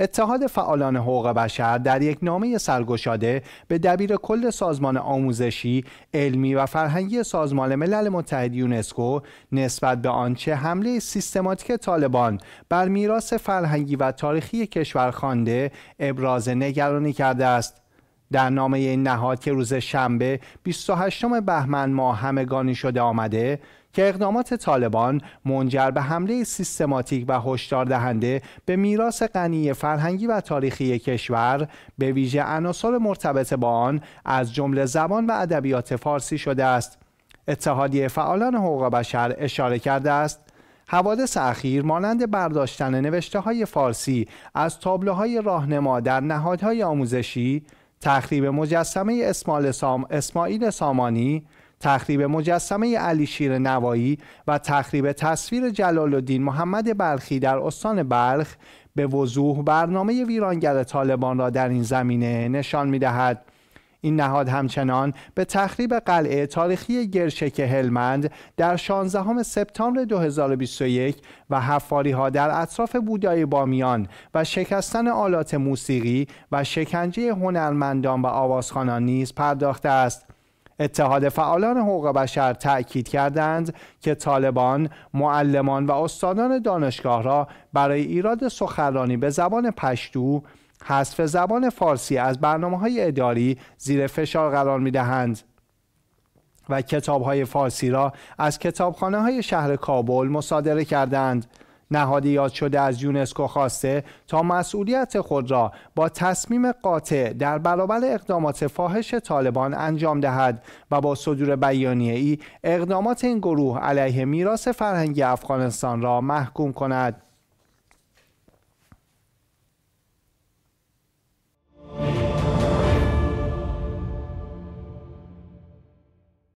اتحاد فعالان حقوق بشر در یک نامه سرگشاده به دبیر کل سازمان آموزشی، علمی و فرهنگی سازمان ملل متحد یونسکو نسبت به آنچه حمله سیستماتیک طالبان بر میراث فرهنگی و تاریخی کشور خوانده ابراز نگرانی کرده است. در نامه این نهاد که روز شنبه 28 بهمن ماه همگانی شده آمده که اقدامات طالبان منجر به حمله سیستماتیک و هشدار دهنده به میراث غنی فرهنگی و تاریخی کشور به ویژه عناصر مرتبط با آن از جمله زبان و ادبیات فارسی شده است. اتحادیه فعالان حقوق بشر اشاره کرده است حوادث اخیر مانند برداشتن نوشته های فارسی از تابلوهای راهنما در نهادهای آموزشی تخریب مجسمه اسماعیل, سام، اسماعیل سامانی تخریب مجسمه علی شیر نوایی و تخریب تصویر جلال الدین محمد بلخی در استان بلخ به وضوح برنامه ویرانگر طالبان را در این زمینه نشان می دهد. این نهاد همچنان به تخریب قلعه تاریخی گرشک هلمند در 16 سپتامبر 2021 و حفاری ها در اطراف بودای بامیان و شکستن آلات موسیقی و شکنجه هنرمندان و آوازخانان نیز پرداخته است. اتحاد فعالان حقوق بشر تأکید کردند که طالبان معلمان و استادان دانشگاه را برای ایراد سخنرانی به زبان پشتو حذف زبان فارسی از برنامه های اداری زیر فشار قرار می دهند و کتاب های فارسی را از کتابخانه های شهر کابل مصادره کردند. نهادی یاد شده از یونسکو خواسته تا مسئولیت خود را با تصمیم قاطع در برابر اقدامات فاحش طالبان انجام دهد و با صدور بیانیه ای اقدامات این گروه علیه میراث فرهنگی افغانستان را محکوم کند.